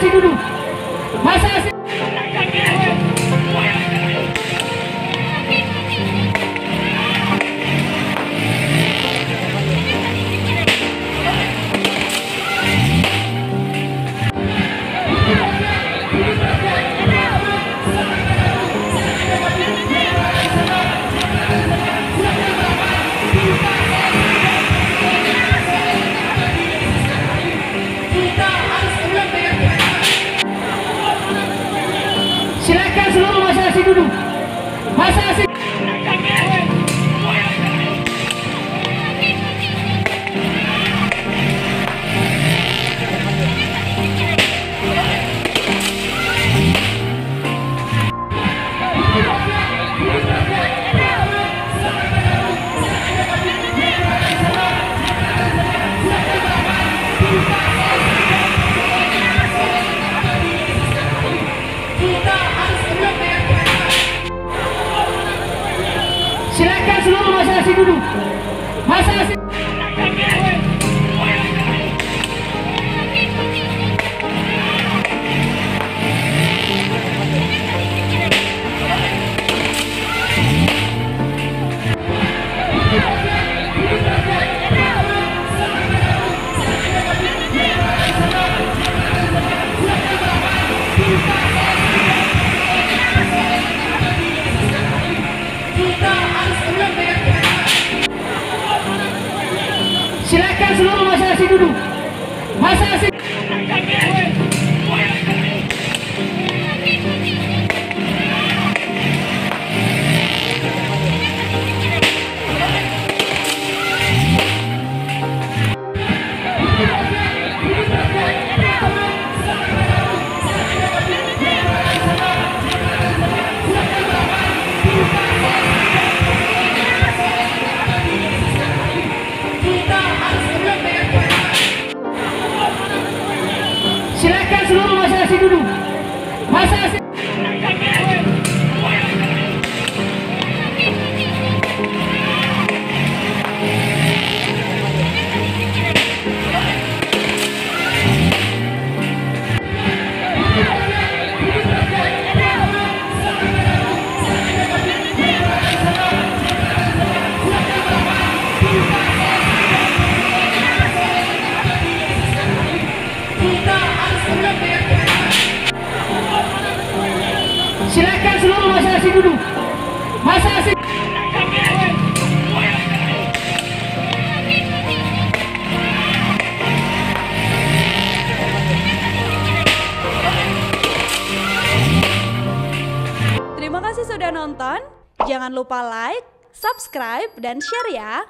kasih dulu. Masa kasih Silakan seluruh masyarakat duduk. masyarakat masa nasi duduk. Masa nasi. Seluruh masa nasi duduk. Silakan seluruh masa nasi duduk. Masa nasi. Terima kasih sudah nonton. Jangan lupa like, subscribe, dan share ya.